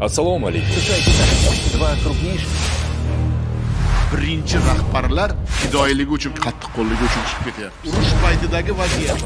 assalomu alaykum Два крупнейших. birinchi rahbarlar fidoyiligi uchun qattiqqo'lligi uchun chiqib ketyapti. Urush paytidagi vaziyat.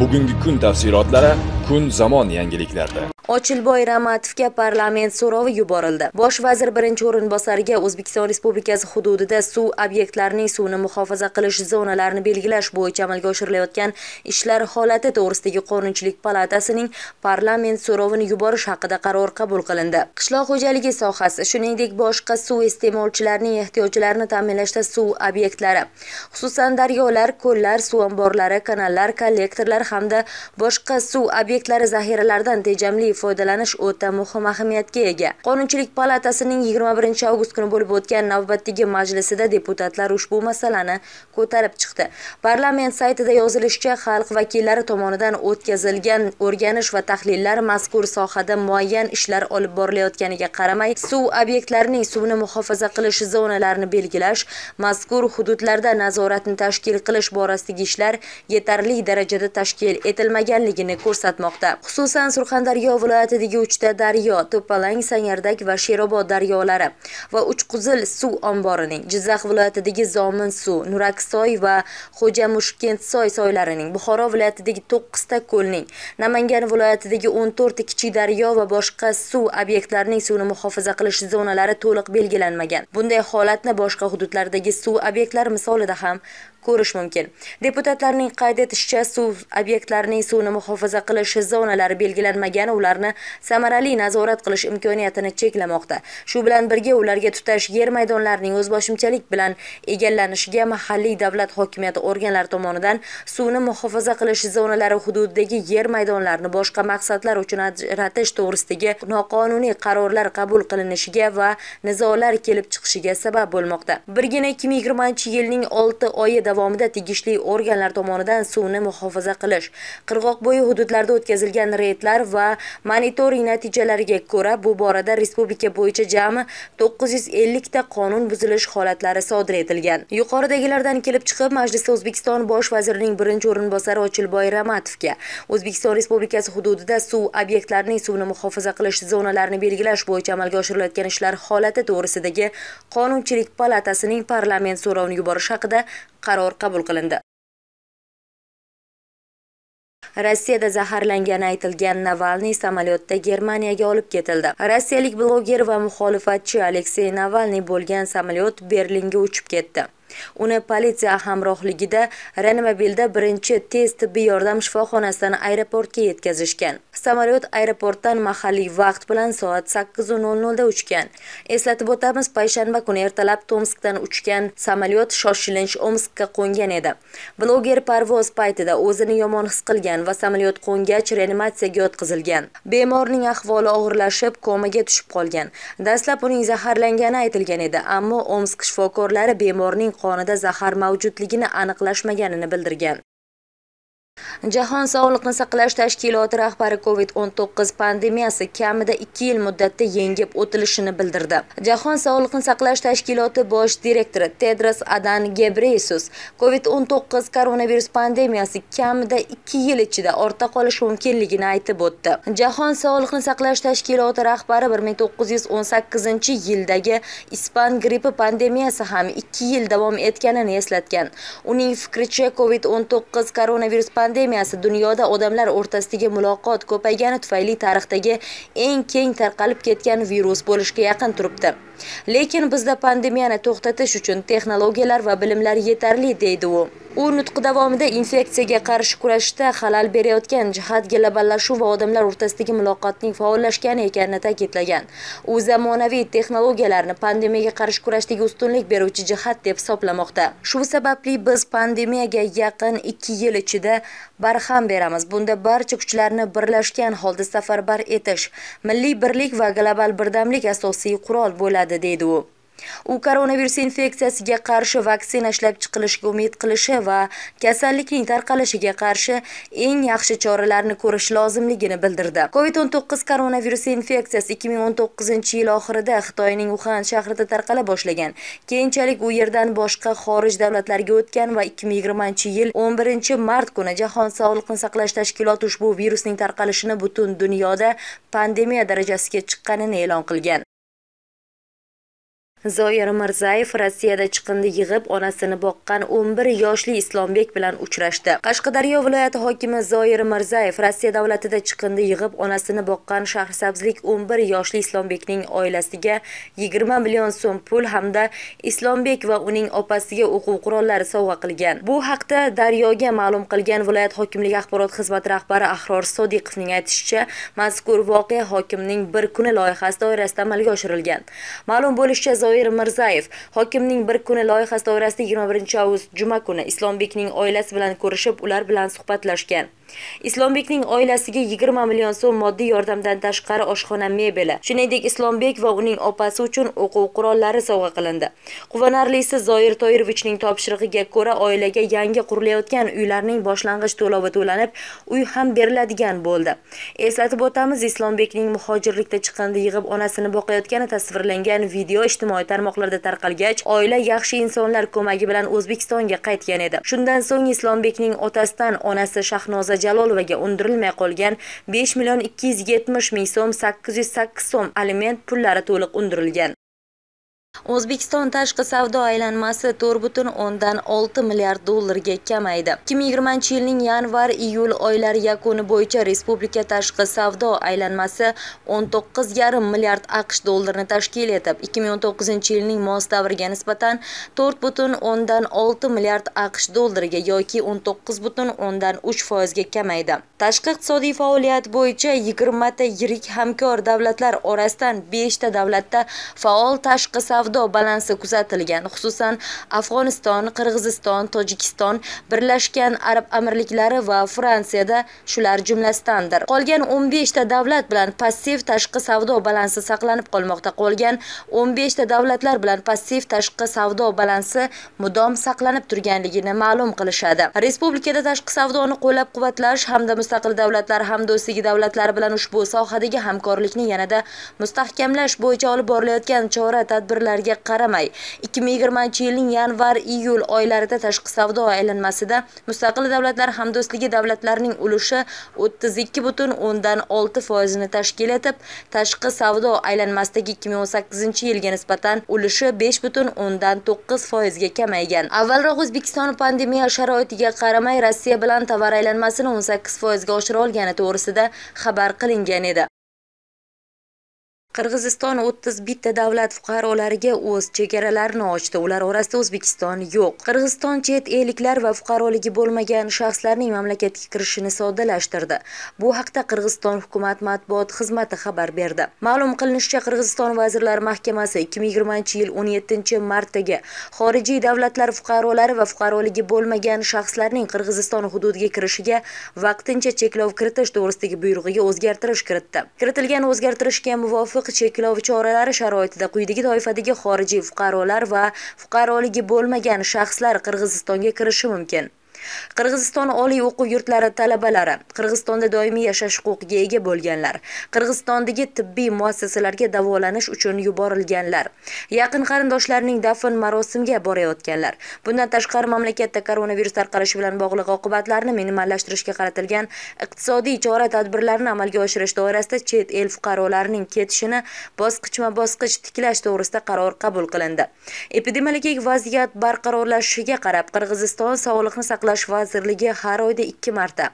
Bugungi kun tafsilotlari kun zamon yangiliklarida Ochilboy Ramatovga parlament so'rovi yuborildi. Bosh vazir birinchi o'rinbosariga O'zbekiston Respublikasi hududida suv obyektlarining suvni muhofaza qilish zonalarini belgilash bo'yicha amalga oshirilayotgan ishlar holati to'g'risidagi Qonunchilik palatasining parlament so'rovini yuborish haqida qaror qabul qilindi. Qishloq xo'jaligi sohasi, shuningdek boshqa suv iste'molchilarining ehtiyojlarini ta'minlashda suv obyektlari, xususan daryolar, ko'llar, suv omborlari, kanallar, kollektorlar hamda boshqa suv obyektlari zaxiralaridan tejamli foydalanish o'ta muhim ahamiyatga ega. Qonunchilik palatasining 21 avgust kuni bo'lib o'tgan navbatdagi majlisida deputatlar ushbu masalani ko'tarib chiqdi. Parlament saytida yozilishicha, xalq vakillari tomonidan o'tkazilgan o'rganish va tahlillar mazkur sohada muayyan ishlar olib borilayotganiga qaramay, suv obyektlarining suvni muhofaza qilish zonalarini belgilash, mazkur hududlarda nazoratni tashkil qilish borasidagi ishlar yetarli darajada tashkil etilmaganligini ko'rsatmoqda. Xususan Surxondaryo viloyatidagi uchta daryo, To'palang, Sangardak va Sherobod daryolari va Uchquzil suv omborining, Jizzax viloyatidagi Zomin suv, Nuraksoy va Xo'ja Mushkentsoy soylarining, Buxoro viloyatidagi 9 ta ko'lning, Namangan viloyatidagi 14 kichik daryo va boshqa suv obyektlarining suvni muhofaza qilish zonalari to'liq belgilanmagan. Bunday holatni boshqa hududlardagi suv obyektlari misolida ham ko'rish mumkin. Deputatlarning qayd etishicha, suv obyektlarining suvni muhofaza qilish zonalari belgilanmagani ularni samarali nazorat qilish imkoniyatini cheklamoqda. Shu bilan birga ularga tutash yer maydonlarining o'zboshimchalik bilan egallanishiga mahalliy davlat hokimiyati organlari tomonidan suvni muhofaza qilish zonalari hududidagi yer maydonlarini boshqa maqsadlar uchun ajratish to'g'risidagi noqonuniy qarorlar qabul qilinishiga va nizolar kelib chiqishiga sabab bo'lmoqda. Birgina 2020-yilning 6 oyi davomida tegishli organlar tomonidan suvni muhofaza qilish, qirg'oq bo'yi hududlarda o'tkazilgan reydlar va monitoring natijalariga ko'ra bu borada respublika bo'yicha jami 950 ta qonun buzilish holatlari sodir etilgan. Yuqoridagilardan kelib chiqib, majlisda O'zbekiston bosh vazirining birinchi o'rinbosari Ochilboy Ramatovga O'zbekiston Respublikasi hududida suv obyektlarining suvni muhofaza qilish zonalarini belgilash bo'yicha amalga oshirilayotgan ishlar holati to'g'risidagi Qonunchilik palatasining parlament so'rovini yuborish haqida qaror qabul qilindi. Rossiyada zaharlangani aytilgan Navalniy samolyotda Germaniyaga olib ketildi. Rossiyalik bloger va muxolifatchi Aleksey Navalniy bo'lgan samolyot Berlinga uchib ketdi. Uni politsiya hamrohligida reanimobilda birinchi tez tibbiy yordam shifoxonasidan aeroportga yetkazishgan. Samolyot aeroportdan mahalliy vaqt bilan soat 8:00 da uchgan. Eslatib o'tamiz, payshanba kuni ertalab Tomskdan uchgan samolyot shoshilinch Omskka qo'ngan edi. Bloger parvoz paytida o'zini yomon his qilgan va samolyot qo'ngach reanimatsiyaga yotqizilgan. Bemorning ahvoli og'irlashib, komaga tushib qolgan. Dastlab uning zaharlangani aytilgan edi, ammo Omsk shifokorlari bemorning qonida zahar mavjudligini aniqlashmaganini bildirgan. Jahon sog'liqni saqlash tashkiloti rahbari COVID-19 pandemiyasi kamida 2 yil muddatda yengib o'tilishini bildirdi. Jahon sog'liqni saqlash tashkiloti bosh direktori Tedros Adhanom Ghebreyesus COVID-19 koronavirus pandemiyasi kamida 2 yil ichida ortda qolishi mumkinligini aytib o'tdi. Jahon sog'liqni saqlash tashkiloti rahbari 1918-yildagi ispan grippi pandemiyasi ham 2 yil davom etganini eslatgan. Uning fikricha COVID-19 koronavirus pandemiyasi pandemiyasi dunyoda odamlar o'rtasidagi muloqot ko'paygani tufayli tarixdagi eng keng tarqalib ketgan virus bo'lishga yaqin turibdi. Lekin bizda pandemiyani to'xtatish uchun texnologiyalar va bilimlar yetarli deydi u. U nutqi davomida infeksiyaga qarshi kurashishda xalal berayotgan jihat globallashuv va odamlar o'rtasidagi muloqotning faollashgani ekanini ta'kidlagan. U zamonaviy texnologiyalarni pandemiyaga qarshi kurashdagi ustunlik beruvchi jihat deb hisoblamoqda. Shu sababli biz pandemiyaga yaqin 2 yil ichida barham beramiz. Bunda barcha kuchlarni birlashgan holda safarbar etish, milliy birlik va global birdamlik asosiy qurol bo'ladi, dedi. u. u koronavirus infeksiyasiga qarshi vaksina ishlab chiqilishiga umid qilishi va kasallikning tarqalishiga qarshi eng yaxshi choralarni ko'rish lozimligini bildirdi covid 19 koronavirus infeksiyasi 2019 yil oxirida xitoyning uxan shahrida tarqala boshlagan keyinchalik u yerdan boshqa xorij davlatlariga o'tgan va 2020 yil 11 mart kuni jahon sog'liqni saqlash tashkiloti ushbu virusning tarqalishini butun dunyoda pandemiya darajasiga chiqqanini e'lon qilgan zoir mirzayev rossiyada chiqindi yig'ib onasini boqqan 11 yoshli islombek bilan uchrashdi. Qashqadaryo viloyati hokimi zoir mirzayev rossiya davlatida chiqindi yig'ib onasini boqqan shahrsabzlik 11 yoshli islombekning oilasiga 20 million so'm pul hamda islombek va uning opasiga o'quv qurollari sovg'a qilgan. Bu haqda daryoga ma'lum qilgan viloyat hokimligi axborot xizmati rahbari ahror sodiqovning aytishicha mazkur voqea hokimning bir kuni loyihasi doirasida amalga oshirilgan. Ma'lum bo'lishicha zoir zoir mirzayev hokimning bir kuni loyihasi doirasida 21 avgust juma kuni islombekning oilasi bilan ko'rishib ular bilan suhbatlashgan. Islombekning oilasiga 20 million so'm moddiy yordamdan tashqari oshxona mebeli shuningdek islombek va uning opasi uchun o'quv qurollari sovg'a qilindi. Quvonarlisi zoir toyirovichning topshirig'iga ko'ra oilaga yangi qurilayotgan uylarning boshlang'ich to'lovi to'lanib uy ham beriladigan bo'ldi. Eslatib o'tamiz islombekning muhojirlikda chiqindi yig'ib onasini boqayotgani tasvirlangan video ijtimoiy tarmoqlarda tarqalgach oila yaxshi insonlar ko'magi bilan o'zbekistonga qaytgan edi shundan so'ng islombekning otasidan onasi shahnoza Jalolovaga undirilmay qolgan 5 million 270 ming so'm 808 so'm aliment pullari to'liq undirilgan. O'zbekiston tashqi savdo aylanmasi 4.6 milliard dollarga kamaydi. 2020-yilning yanvar-iyul oylari yakuni bo'yicha respublika tashqi savdo aylanmasi 19,5 milliard AQSh dollarini tashkil etib, 2019-yilning mos davriga nisbatan 4.6 milliard AQSh dollariga yoki 19.3 foizga kamaydi. Tashqi iqtisodiy faoliyat bo'yicha 20 ta yirik hamkor davlatlar orasidan 5 ta davlatda faol tashqi savdo savdo balansi kuzatilgan xususan afg'oniston qirg'iziston tojikiston birlashgan arab amirliklari va fransiyada shular jumlasidandir. Qolgan 15 ta davlat bilan passiv tashqi savdo balansi saqlanib qolmoqda. Qolgan 15 ta davlatlar bilan passiv tashqi savdo balansi mudom saqlanib turganligini ma'lum qilishadi. Respublikada tashqi savdoni qo'llab-quvvatlash hamda mustaqil davlatlar hamdo'stligi davlatlari bilan ushbu sohadagi hamkorlikni yanada mustahkamlash bo'yicha olib borilayotgan chora-tadbirlar xabarlarga qaramay 2020-yilning yanvar-iyul oylarida tashqi savdo aylanmasida mustaqil davlatlar hamdo'stligi davlatlarining ulushi 32.6 foizini tashkil etib, tashqi savdo aylanmasidagi 2018-yilga nisbatan ulushi 5.9 foizga kamaygan. Avvalroq O'zbekiston pandemiya sharoitiga qaramay Rossiya bilan tovar aylanmasini 18 foizga oshira olgani to'g'risida xabar qilingan edi. Qirg'iziston o'ttiz bitta davlat fuqarolariga o'z chegaralarini ochdi. Ular orasida o'zbekiston yo'q. Qirg'iziston chet elliklar va fuqaroligi bo'lmagan shaxslarning mamlakatga kirishini soddalashtirdi. Bu haqda qirg'iziston hukumat matbuot xizmati xabar berdi. Ma'lum qilinishicha qirg'iziston vazirlar mahkamasi ikki ming yigirmanchi yil o'n yettinchi martdagi xorijiy davlatlar fuqarolari va fuqaroligi bo'lmagan shaxslarning qirg'iziston hududiga kirishiga vaqtincha cheklov kiritish to'g'risidagi buyrug'iga o'zgartirish kiritdi. Kiritilgan o'zgartirishga muvofiq cheklov choralari sharoitida quyidagi toifadagi xorijiy fuqarolar va fuqaroligi bo'lmagan shaxslar qirg'izistonga kirishi mumkin. Qirg'iziston oliy o'quv yurtlari talabalari qirg'izistonda doimiy yashash huquqiga ega bo'lganlar. Qirg'izistondagi tibbiy muassasalarga davolanish uchun yuborilganlar. Yaqin qarindoshlarining dafn marosimiga borayotganlar. Bundan tashqari mamlakatda koronavirus tarqalishi bilan bog'liq oqibatlarni minimallashtirishga qaratilgan iqtisodiy chora tadbirlarni amalga oshirish doirasida chet el fuqarolarining ketishini bosqichma bosqich tiklash to'g'risida qaror qabul qilindi. Epidemiologik vaziyat barqarorlashishiga qarab qirg'iziston sog'liqni saqlash bosh vazirligi har oyda ikki marta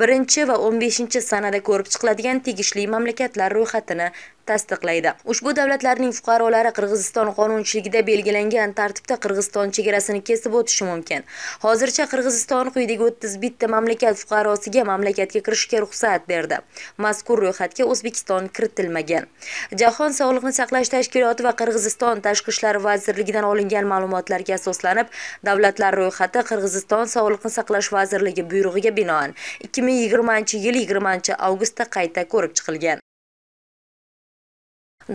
birinchi va o'n beshinchi sanada ko'rib chiqiladigan tegishli mamlakatlar ro'yxatini tasdiqlaydi. Ushbu davlatlarning fuqarolari qirg'iziston qonunchiligida belgilangan tartibda qirg'iziston chegarasini kesib o'tishi mumkin. Hozircha qirg'iziston quyidagi o'ttiz bitta mamlakat fuqarosiga mamlakatga kirishga ruxsat berdi. Mazkur ro'yxatga o'zbekiston kiritilmagan. Jahon sog'liqni saqlash tashkiloti va qirg'iziston tashqi ishlar vazirligidan olingan ma'lumotlarga asoslanib davlatlar ro'yxati qirg'iziston sog'liqni saqlash vazirligi buyrug'iga binoan. Ikki ming yigirmanchi yil yigirmanchi avgustda qayta ko'rib chiqilgan.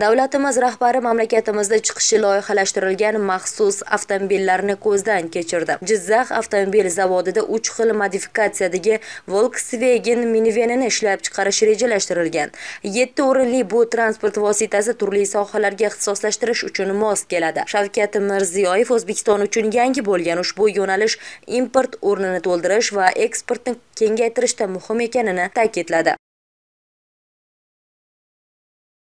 Davlatimiz rahbari mamlakatimizda chiqishi loyihalashtirilgan maxsus avtomobillarni ko'zdan kechirdi. Jizzax avtomobil zavodida 3 xil modifikatsiyadagi volkswagen minivenini ishlab chiqarish rejalashtirilgan. 7 o'rinli bu transport vositasi turli sohalarga ixtisoslashtirish uchun mos keladi. Shavkat mirziyoyev o'zbekiston uchun yangi bo'lgan ushbu yo'nalish import o'rnini to'ldirish va eksportni kengaytirishda muhim ekanini ta'kidladi.